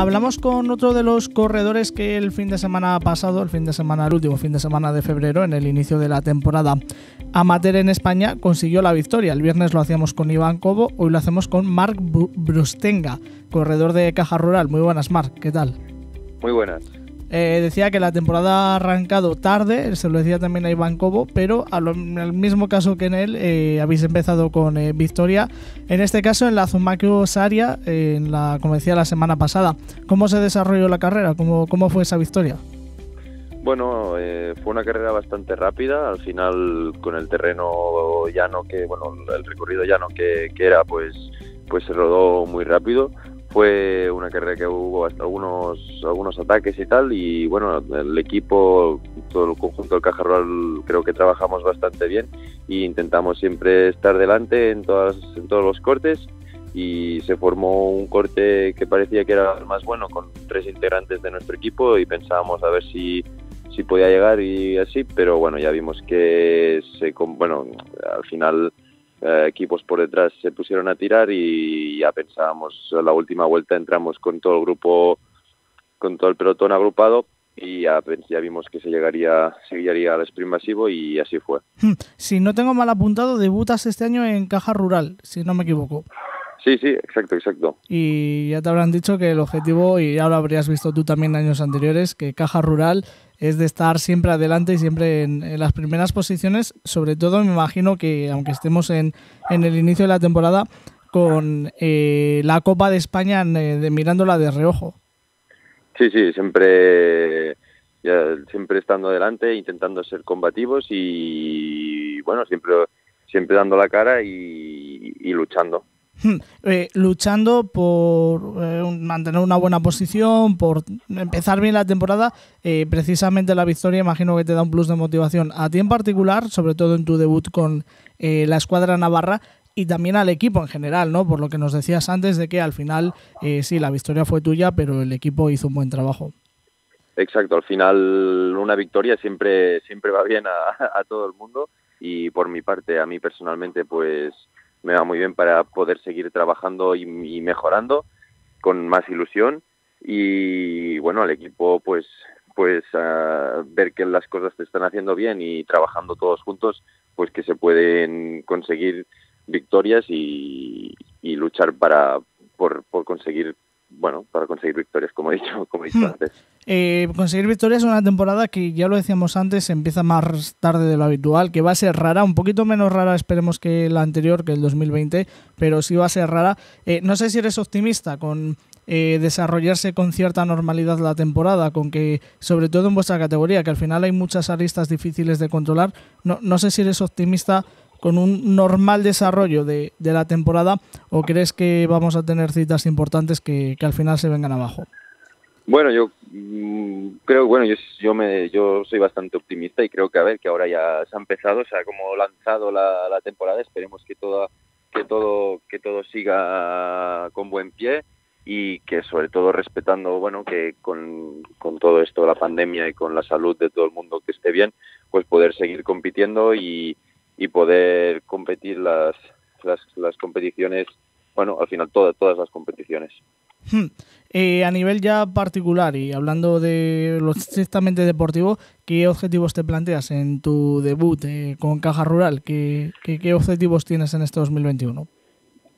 Hablamos con otro de los corredores que el fin de semana pasado, el fin de semana, el último fin de semana de febrero, en el inicio de la temporada amateur en España, consiguió la victoria. El viernes lo hacíamos con Iván Cobo, hoy lo hacemos con Marc Brustenga, corredor de Caja Rural. Muy buenas, Marc, ¿qué tal? Muy buenas. Eh, decía que la temporada ha arrancado tarde, se lo decía también a Iván Cobo, pero al mismo caso que en él, eh, habéis empezado con eh, victoria, en este caso en la Zumaquio Saria, en la, como decía la semana pasada. ¿Cómo se desarrolló la carrera? ¿Cómo, cómo fue esa victoria? Bueno, fue una carrera bastante rápida, al final con el terreno llano que, bueno, el recorrido llano que, que era, pues, pues se rodó muy rápido fue una carrera que hubo hasta algunos algunos ataques y tal y bueno el equipo todo el conjunto del Caja Rural creo que trabajamos bastante bien e intentamos siempre estar delante en todas en todos los cortes y se formó un corte que parecía que era el más bueno con tres integrantes de nuestro equipo y pensábamos a ver si si podía llegar y así pero bueno ya vimos que se bueno al final eh, equipos por detrás se pusieron a tirar y ya pensábamos, la última vuelta entramos con todo el grupo, con todo el pelotón agrupado y ya, ya vimos que se llegaría, seguiría al sprint masivo y así fue. Hmm. Si no tengo mal apuntado, debutas este año en Caja Rural, si no me equivoco. Sí, sí, exacto, exacto. Y ya te habrán dicho que el objetivo, y ya lo habrías visto tú también años anteriores, que Caja Rural es de estar siempre adelante y siempre en, las primeras posiciones. Sobre todo, me imagino que, aunque estemos en, en el inicio de la temporada, con eh, la Copa de España de, mirándola de reojo. Sí, sí, siempre, siempre estando adelante, intentando ser combativos y, bueno, siempre, siempre dando la cara y luchando. Hmm. Eh, luchando por eh, mantener una buena posición, por empezar bien la temporada. Eh, precisamente la victoria imagino que te da un plus de motivación a ti en particular, sobre todo en tu debut con la escuadra navarra y también al equipo en general, ¿no? Por lo que nos decías antes de que al final sí, la victoria fue tuya, pero el equipo hizo un buen trabajo. Exacto, al final una victoria siempre, siempre va bien a todo el mundo y por mi parte, a mí personalmente, pues me va muy bien para poder seguir trabajando y, mejorando con más ilusión. Y bueno al equipo pues pues ver que las cosas se están haciendo bien y trabajando todos juntos pues que se pueden conseguir victorias y, y luchar para por, por conseguir bueno, para conseguir victorias, como he dicho, como he dicho hmm. antes. Eh, conseguir victorias es una temporada que ya lo decíamos antes, empieza más tarde de lo habitual, que va a ser rara, un poquito menos rara, esperemos que la anterior, que el 2020, pero sí va a ser rara. Eh, no sé si eres optimista con eh, desarrollarse con cierta normalidad la temporada, con que, sobre todo en vuestra categoría, que al final hay muchas aristas difíciles de controlar. No, no sé si eres optimista con un normal desarrollo de, de, la temporada o crees que vamos a tener citas importantes que, que al final se vengan abajo? Bueno, yo mm, creo, bueno, yo, yo, me, yo soy bastante optimista y creo que a ver, que ahora ya se ha empezado, se ha como lanzado la, la temporada, esperemos que todo, que todo, que todo siga con buen pie y que sobre todo respetando, bueno, que con, con todo esto, la pandemia y con la salud de todo el mundo que esté bien, pues poder seguir compitiendo y, y poder competir las, las, las competiciones, bueno, al final todas, todas las competiciones. Hmm. Eh, a nivel ya particular y hablando de lo estrictamente deportivo, ¿qué objetivos te planteas en tu debut eh, con Caja Rural? ¿Qué, ¿Qué, objetivos tienes en este 2021?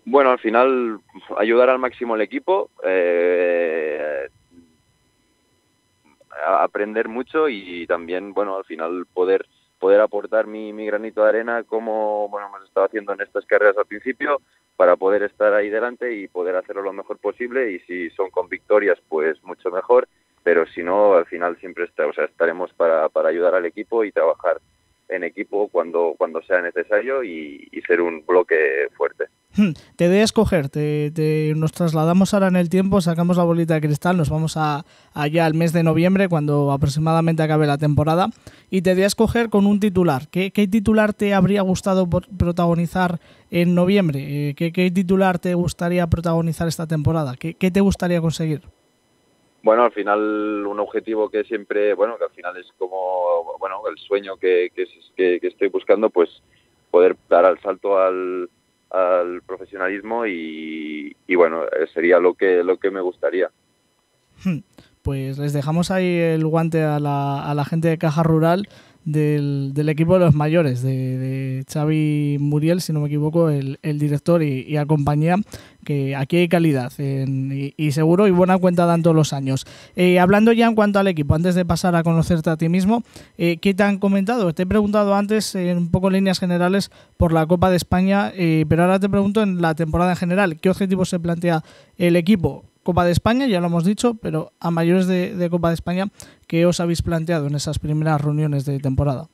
Bueno, al final ayudar al máximo el equipo, eh, aprender mucho y también, bueno, al final poder poder aportar mi, mi, granito de arena como bueno hemos estado haciendo en estas carreras al principio para poder estar ahí delante y poder hacerlo lo mejor posible y si son con victorias pues mucho mejor pero si no al final siempre está, o sea, estaremos para, para ayudar al equipo y trabajar en equipo cuando, cuando sea necesario y, y ser un bloque fuerte. Te doy a escoger, te, nos trasladamos ahora en el tiempo, sacamos la bolita de cristal, nos vamos a, allá al mes de noviembre, cuando aproximadamente acabe la temporada, y te doy a escoger con un titular. ¿Qué, titular te habría gustado protagonizar en noviembre? Eh, ¿Qué, titular te gustaría protagonizar esta temporada? ¿Qué, te gustaría conseguir? Bueno, al final un objetivo que siempre, bueno, que al final es como, bueno, el sueño que, que estoy buscando, pues poder dar al salto al al profesionalismo y, bueno, sería lo que, lo que me gustaría. Hmm, pues les dejamos ahí el guante a la, a la gente de Caja Rural del, del, equipo de los mayores, de, de, Xavi Muriel, si no me equivoco, el, el director y, y, a compañía, que aquí hay calidad en, y, y, seguro y buena cuenta dan todos los años. Eh, hablando ya en cuanto al equipo, antes de pasar a conocerte a ti mismo, eh, ¿qué te han comentado? Te he preguntado antes, eh, un poco en líneas generales, por la Copa de España, eh, pero ahora te pregunto en la temporada en general, ¿qué objetivos se plantea el equipo? Copa de España, ya lo hemos dicho, pero a mayores de, de, Copa de España, ¿qué os habéis planteado en esas primeras reuniones de temporada?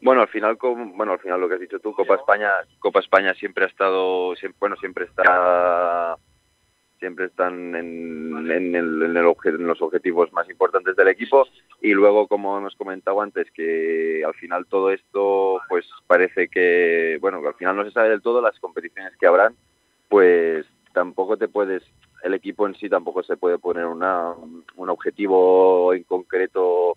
Bueno, al final, bueno, al final lo que has dicho tú, Copa España, Copa España siempre ha estado, siempre, bueno, siempre está, siempre están en, el, en, los objetivos más importantes del equipo y luego, como hemos comentado antes, que al final todo esto, pues parece que, bueno, al final no se sabe del todo las competiciones que habrán, pues tampoco te puedes el equipo en sí tampoco se puede poner una, un objetivo en concreto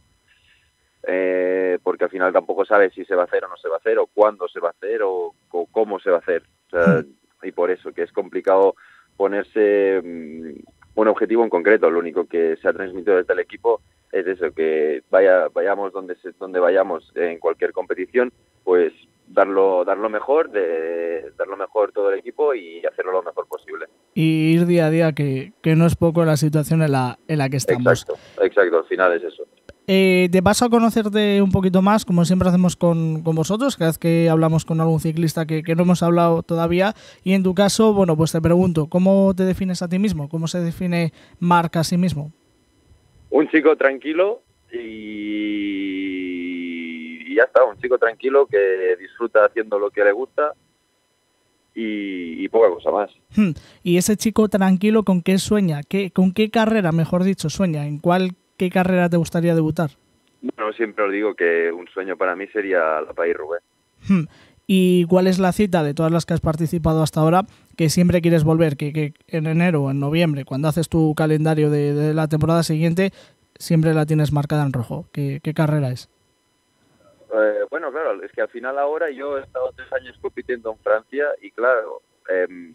eh, porque al final tampoco sabes si se va a hacer o no se va a hacer o cuándo se va a hacer o, o cómo se va a hacer. O sea, y por eso que es complicado ponerse um, un objetivo en concreto. Lo único que se ha transmitido desde el equipo es eso que vaya vayamos donde se, donde vayamos en cualquier competición pues darlo darlo mejor de dar lo mejor todo el equipo y hacerlo lo mejor posible y ir día a día que, que no es poco la situación en la en la que estamos exacto exacto al final es eso eh, te paso a conocerte un poquito más, como siempre hacemos con, con vosotros, cada vez que hablamos con algún ciclista que, que, no hemos hablado todavía. Y en tu caso, bueno, pues te pregunto, ¿cómo te defines a ti mismo? ¿Cómo se define Marc a sí mismo? Un chico tranquilo y, y ya está, un chico tranquilo que disfruta haciendo lo que le gusta y, y, poca cosa más. Hmm. ¿Y ese chico tranquilo con qué sueña? ¿Qué, ¿Con qué carrera, mejor dicho, sueña? ¿En cuál qué carrera te gustaría debutar? Bueno, siempre os digo que un sueño para mí sería la País Roubaix. Hmm. ¿Y cuál es la cita de todas las que has participado hasta ahora que siempre quieres volver? Que, que en enero o en noviembre, cuando haces tu calendario de, de, la temporada siguiente, siempre la tienes marcada en rojo. ¿Qué, qué carrera es? Bueno, claro, es que al final ahora yo he estado tres años compitiendo en Francia y claro, eh,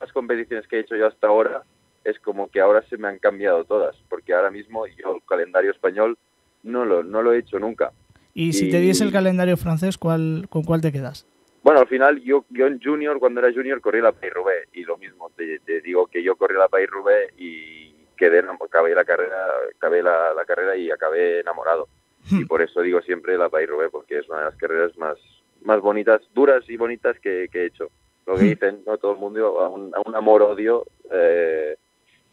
las competiciones que he hecho yo hasta ahora es como que ahora se me han cambiado todas, porque ahora mismo yo el calendario español no lo, no lo he hecho nunca. ¿Y si y, te diese el calendario francés, ¿cuál, ¿con cuál te quedas? Bueno, al final yo, yo en junior, cuando era junior, corrí la Paris-Roubaix y lo mismo, te, te, digo que yo corrí la Paris-Roubaix y quedé, acabé la carrera, acabé la, la carrera y acabé enamorado. Y por eso digo siempre la Paris-Roubaix, porque es una de las carreras más, más bonitas, duras y bonitas que, que he hecho. Lo que dicen, ¿no? Todo el mundo, a un, a un amor-odio eh,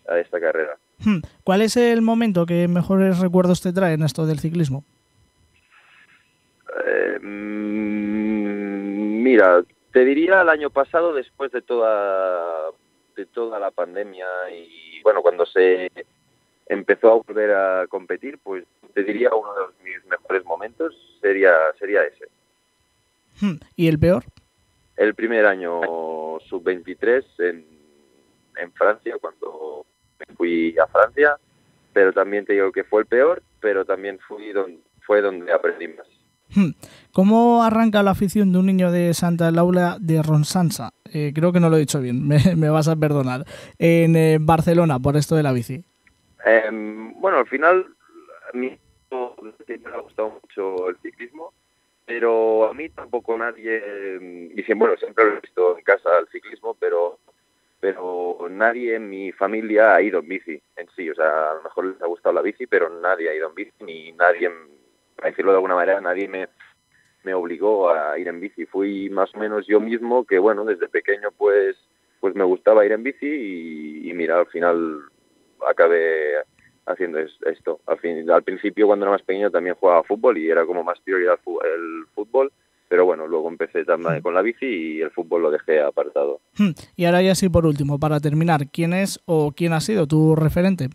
a esta carrera. Hmm. ¿Cuál es el momento que mejores recuerdos te trae en esto del ciclismo? Eh, mira, te diría el año pasado después de toda de toda la pandemia y bueno, cuando se empezó a volver a competir, pues te diría uno de los, mis mejores momentos sería sería ese. Hmm. ¿Y el peor? El primer año sub-23 en, en Francia, cuando fui a Francia, pero también te digo que fue el peor, pero también fui donde, fue donde aprendí más. Hmm. ¿Cómo arranca la afición de un niño de Santa Laura de Ronsansa? Eh, creo que no lo he dicho bien, me, me vas a perdonar. En eh, Barcelona, por esto de la bici. Eh, bueno, al final, a mí me ha gustado mucho el ciclismo, pero a mí tampoco nadie, y bueno, siempre lo he visto en casa el ciclismo, pero pero nadie en mi familia ha ido en bici en sí, o sea, a lo mejor les ha gustado la bici, pero nadie ha ido en bici, ni nadie, para decirlo de alguna manera, nadie me, me obligó a ir en bici. Fui más o menos yo mismo, que bueno, desde pequeño pues, pues me gustaba ir en bici y mira, al final acabé haciendo esto. Al, fin, al principio, cuando era más pequeño, también jugaba fútbol y era como más prioridad el fútbol pero bueno, luego empecé también con la bici y el fútbol lo dejé apartado. Y ahora ya sí, por último, para terminar, ¿quién es o quién ha sido tu referente?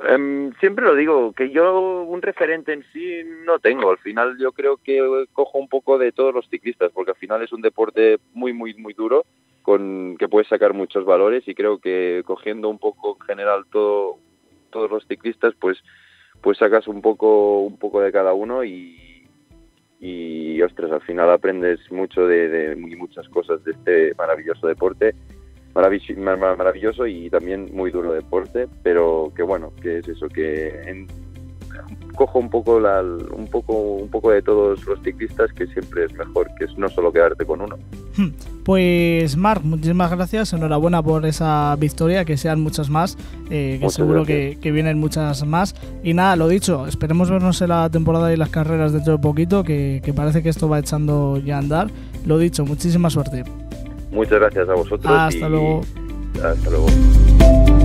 Um, siempre lo digo, que yo un referente en sí no tengo. Al final yo creo que cojo un poco de todos los ciclistas, porque al final es un deporte muy, muy, muy duro, con que puedes sacar muchos valores y creo que cogiendo un poco en general todo, todos los ciclistas, pues, pues sacas un poco, un poco de cada uno y, y ostras, al final aprendes mucho de, muchas cosas de este maravilloso deporte. Maravilloso y también muy duro deporte, pero que bueno, que es eso, que en, cojo un poco la, un poco un poco de todos los ciclistas que siempre es mejor que es no solo quedarte con uno. Hmm. pues Marc muchísimas gracias. Enhorabuena por esa victoria que sean muchas más eh, que seguro que, vienen muchas más. Y nada lo dicho esperemos vernos en la temporada y las carreras dentro de poquito que, que parece que esto va echando ya a andar. Lo dicho muchísima suerte. Muchas gracias a vosotros hasta luego. hasta luego